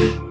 you